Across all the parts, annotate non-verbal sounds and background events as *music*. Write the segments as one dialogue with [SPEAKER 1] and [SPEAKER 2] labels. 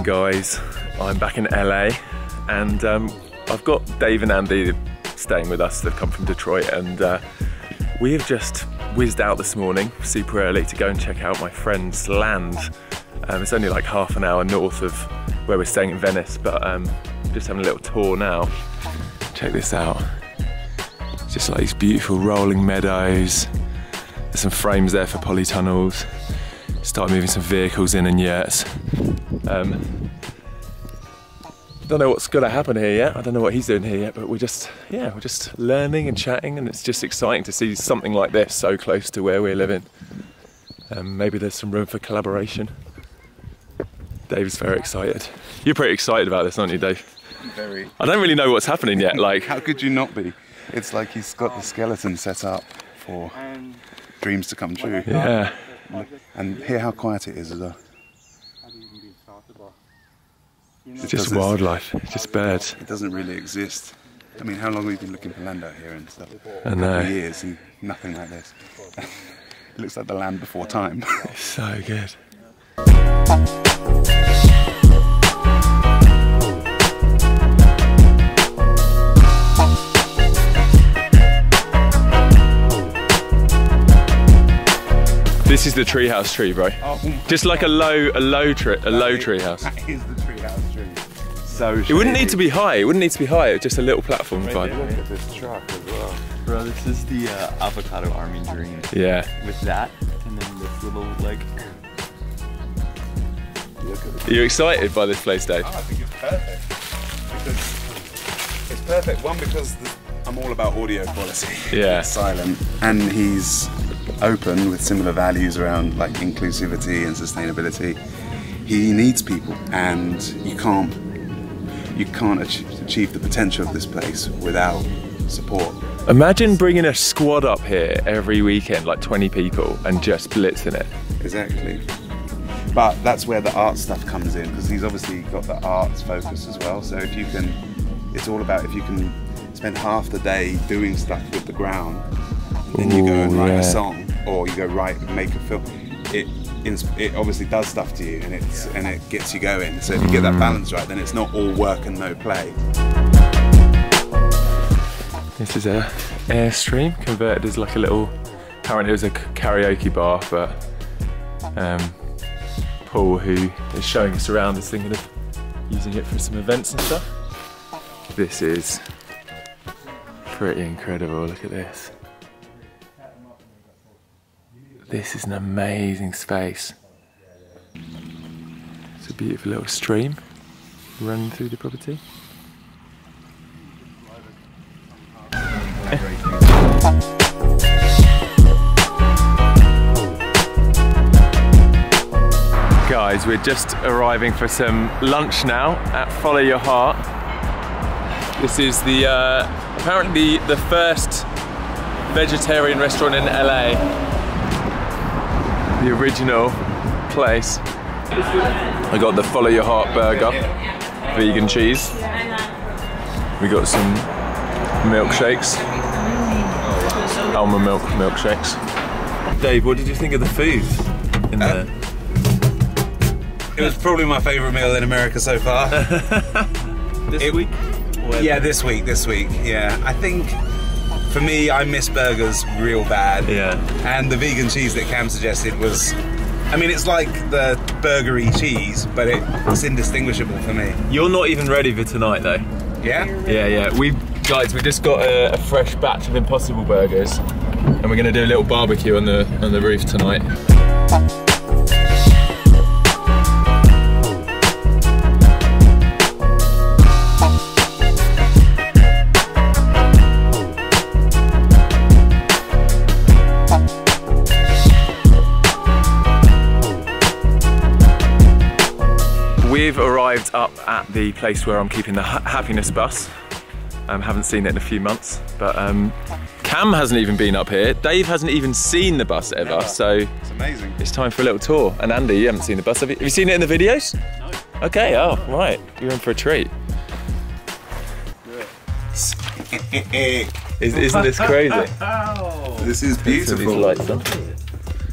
[SPEAKER 1] morning guys. I'm back in LA and um, I've got Dave and Andy staying with us. They've come from Detroit and uh, we have just whizzed out this morning super early to go and check out my friend's land. Um, it's only like half an hour north of where we're staying in Venice but um, just having a little tour now. Check this out. It's just like these beautiful rolling meadows. There's some frames there for polytunnels. Start moving some vehicles in and yet. Um, don't know what's going to happen here yet. I don't know what he's doing here yet, but we're just, yeah, we're just learning and chatting, and it's just exciting to see something like this so close to where we're living. Um, maybe there's some room for collaboration. Dave's very excited. You're pretty excited about this, aren't you, Dave?
[SPEAKER 2] Very.
[SPEAKER 1] I don't really know what's happening yet. *laughs* Like,
[SPEAKER 2] How could you not be? It's like he's got the skeleton set up for dreams to come true.
[SPEAKER 1] yeah,
[SPEAKER 2] And hear how quiet it is as well.
[SPEAKER 1] it's just wildlife, it's just birds.
[SPEAKER 2] It doesn't really exist. I mean, how long have you been looking for land out here and stuff?
[SPEAKER 1] I know.
[SPEAKER 2] Years and nothing like this. *laughs* it looks like the land before time.
[SPEAKER 1] So good. *laughs* This is the treehouse tree, bro. Just like a low, a low tree, a low treehouse.
[SPEAKER 2] That is the treehouse tree. So
[SPEAKER 1] It wouldn't need to be high. It wouldn't need to be high. It's just a little platform fine.
[SPEAKER 2] Look at this truck as well.
[SPEAKER 3] Bro, this is the uh, avocado army dream.
[SPEAKER 1] Yeah.
[SPEAKER 3] With that, and then this little like.
[SPEAKER 1] Are you excited by this place, Dave?
[SPEAKER 2] I think it's perfect. Because it's perfect. One, because the, I'm all about audio quality.
[SPEAKER 1] Yeah.
[SPEAKER 2] It's silent. And he's open with similar values around like inclusivity and sustainability. He needs people, and you can't you can't achieve, the potential of this place without support.
[SPEAKER 1] Imagine bringing a squad up here every weekend, like 20 people, and just blitzing it.
[SPEAKER 2] Exactly. But that's where the art stuff comes in because he's obviously got the arts focus as well. So if you can, it's all about if you can spend half the day doing stuff with the ground, then you go and write
[SPEAKER 1] yeah.
[SPEAKER 2] a song or you go write make a film. It it obviously does stuff to you and it's and it gets you going. So if you get
[SPEAKER 1] Mm.
[SPEAKER 2] that balance right, then it's not all work and no play.
[SPEAKER 1] This is a Airstream converted as like a little. Apparently, it was a karaoke bar, but um, Paul, who is showing us around, is thinking of using it for some events and stuff. This is pretty incredible. Look at this. This is an amazing space. It's a beautiful little stream running through the property. Guys, we're just arriving for some lunch now at Follow Your Heart. This is the uh, apparently the first vegetarian restaurant in LA. The original place. I got the Follow Your Heart burger, vegan cheese. We got some milkshakes, almond milk milkshakes. Dave, what did you think of the food in uh, there?
[SPEAKER 2] It was probably my favourite meal in America so far. *laughs*
[SPEAKER 1] This
[SPEAKER 2] It-
[SPEAKER 1] week?
[SPEAKER 2] Yeah, this week, this week. Yeah, I think for me, I miss burgers real bad.
[SPEAKER 1] Yeah.
[SPEAKER 2] And the vegan cheese that Cam suggested was, I mean, it's like the burgery cheese, but it, it's indistinguishable for me.
[SPEAKER 1] You're not even ready for tonight though.
[SPEAKER 2] Yeah?
[SPEAKER 1] Yeah, yeah. We guys, we just got a, a fresh batch of Impossible Burgers, and we're gonna do a little barbecue on the on the roof tonight. We've arrived up at the place where I'm keeping the ha- happiness bus. Um, haven't seen it in a few months, but um, Cam hasn't even been up here. Dave hasn't even seen the bus ever,
[SPEAKER 2] Never.
[SPEAKER 1] so
[SPEAKER 2] It's amazing.
[SPEAKER 1] it's time for a little tour. And Andy, you haven't seen the bus, have you? Have you seen it in the videos? No. Okay, oh, right. You're in for a treat. *laughs* Is, isn't this crazy? *laughs*
[SPEAKER 2] this is
[SPEAKER 1] Put some of these
[SPEAKER 2] beautiful.
[SPEAKER 1] lights on.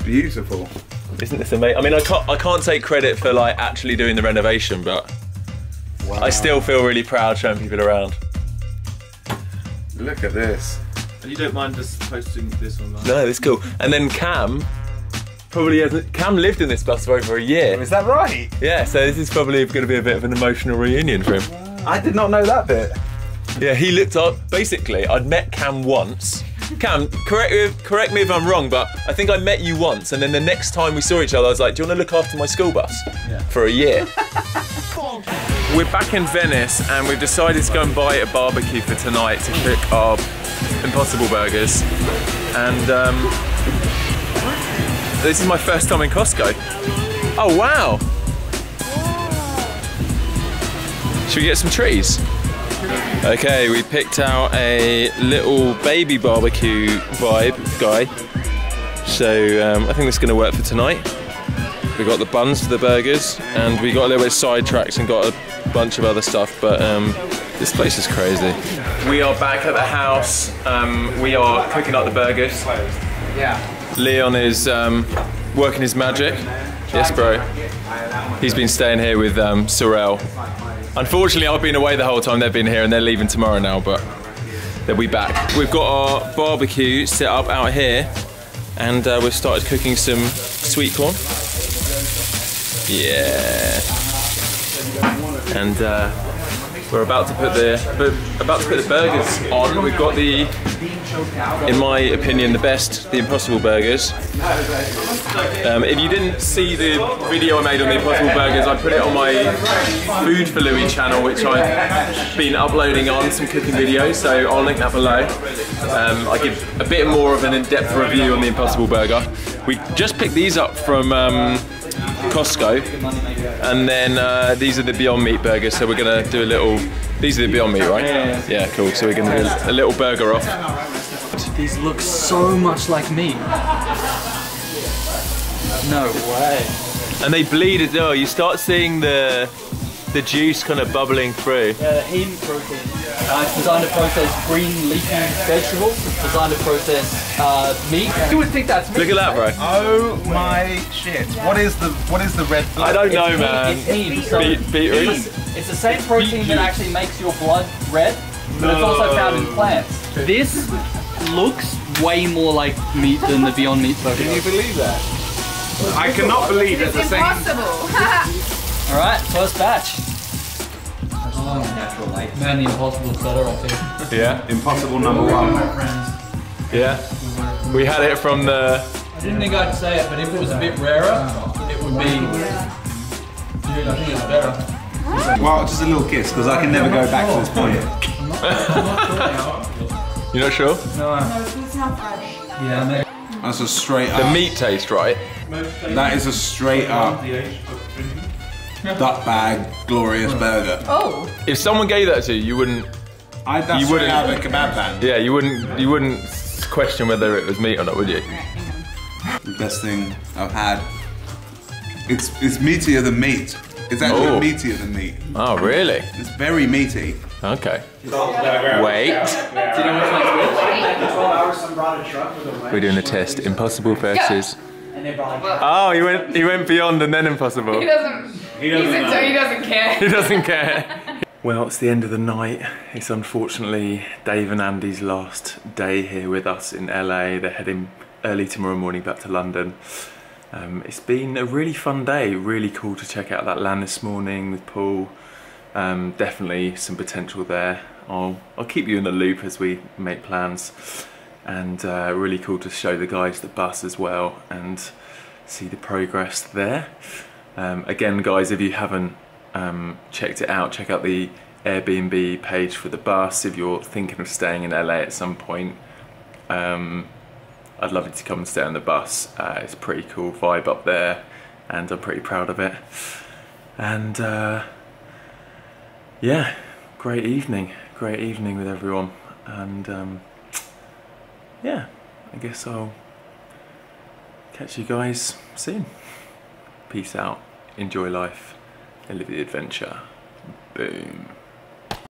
[SPEAKER 2] Beautiful.
[SPEAKER 1] Isn't this amazing? I mean, I can't, I can't take credit for like actually doing the renovation, but I still feel really proud showing people around.
[SPEAKER 2] Look at this.
[SPEAKER 3] And you don't mind just posting this online?
[SPEAKER 1] No, it's cool. And then Cam probably hasn't. Cam lived in this bus for over a year.
[SPEAKER 2] Is that right?
[SPEAKER 1] Yeah, so this is probably going to be a bit of an emotional reunion for him.
[SPEAKER 2] I did not know that bit.
[SPEAKER 1] Yeah, he looked up. Basically, I'd met Cam once. Cam, correct me, correct me if I'm wrong, but I think I met you once, and then the next time we saw each other, I was like, "Do you want to look after my school bus for a year?" *laughs* We're back in Venice, and we've decided to go and buy a barbecue for tonight to cook our Impossible Burgers. And um, this is my first time in Costco. Oh wow! Should we get some trees? Okay, we picked out a little baby barbecue vibe guy. So um, I think this is going to work for tonight. We got the buns for the burgers, and we got a little bit sidetracked and got a bunch of other stuff. But um, this place is crazy. We are back at the house. Um, we are cooking up the burgers.
[SPEAKER 4] Yeah.
[SPEAKER 1] Leon is um, working his magic. Yes, bro. He's been staying here with um, Sorel. Unfortunately, I've been away the whole time. They've been here, and they're leaving tomorrow now. But they'll be back. We've got our barbecue set up out here, and uh, we've started cooking some sweet corn. Yeah. And uh, we're about to put the about to put the burgers on. We've got the, in my opinion, the best, the Impossible Burgers. Um, if you didn't see the video I made on the Impossible Burgers, I put it on my Food for Louis channel, which I've been uploading on some cooking videos. So I'll link that below. Um, I give a bit more of an in-depth review on the Impossible Burger. We just picked these up from. Um, Costco, and then uh, these are the Beyond Meat burgers. So we're gonna do a little. These are the Beyond Meat, right? Yeah. Yeah, cool. So we're gonna do a little burger off.
[SPEAKER 4] These look so much like meat. No way.
[SPEAKER 1] And they bleed as well. You start seeing the the juice kind of bubbling through.
[SPEAKER 4] Yeah, the heme protein. Uh, it's designed to process green leafy vegetables. It's designed to process uh, meat. You would think that's meat.
[SPEAKER 1] Look at that, bro.
[SPEAKER 2] Oh my shit! What is the what is the red?
[SPEAKER 1] I don't know,
[SPEAKER 4] It's
[SPEAKER 1] man.
[SPEAKER 4] heme. It's heme. So
[SPEAKER 1] Beet- beetroot?
[SPEAKER 4] It's, it's the same protein that actually makes your blood red, but it's also found in plants. This looks way more like meat than the Beyond Meat burger.
[SPEAKER 2] Can you believe that? I cannot believe at the same.
[SPEAKER 5] Impossible. *laughs*
[SPEAKER 4] All right, first batch. Man, the impossible better, I think.
[SPEAKER 1] Yeah,
[SPEAKER 2] Impossible number one.
[SPEAKER 1] yeah. We had it from the.
[SPEAKER 4] I didn't think I'd say it, but if it was a bit rarer, it would be. Dude, I think it's better.
[SPEAKER 2] Well, just a little kiss because I can never go back to this point.
[SPEAKER 1] You're not sure?
[SPEAKER 5] It's not fresh.
[SPEAKER 4] Yeah, maybe.
[SPEAKER 2] That's a straight
[SPEAKER 1] The
[SPEAKER 2] up.
[SPEAKER 1] meat taste, right?
[SPEAKER 2] That is a straight up *laughs* duck bag glorious burger.
[SPEAKER 5] Oh,
[SPEAKER 1] If someone gave that to you, you wouldn't.
[SPEAKER 2] I that's
[SPEAKER 1] You wouldn't-
[SPEAKER 2] out of a kebab band.
[SPEAKER 1] Yeah, you wouldn't. You wouldn't question whether it was meat or not, would you?
[SPEAKER 2] The best thing I've had. It's it's meatier than meat. It's actually
[SPEAKER 1] Oh.
[SPEAKER 2] meatier than meat.
[SPEAKER 1] Oh, really?
[SPEAKER 2] It's very meaty.
[SPEAKER 1] Okay. Wait. We're doing a test. Impossible versus. Oh, he went. He went beyond and then impossible.
[SPEAKER 5] he doesn't. He doesn't. so he doesn't care.
[SPEAKER 1] He doesn't care. *laughs* Well, it's the end of the night. It's unfortunately Dave and Andy's last day here with us in LA. They're heading early tomorrow morning back to London. Um, it's been a really fun day. Really cool to check out that land this morning with Paul. Um, definitely some potential there. I'll I'll keep you in the loop as we make plans. And uh, really cool to show the guys the bus as well and see the progress there. Um, again, guys, if you haven't um, checked it out, check out the Airbnb page for the bus if you're thinking of staying in LA at some point. Um, I'd love you to come and stay on the bus. Uh, it's a pretty cool vibe up there, and I'm pretty proud of it. And uh, yeah, great evening, great evening with everyone. And um, yeah, I guess I'll catch you guys soon. Peace out, enjoy life, and live the adventure. Boom.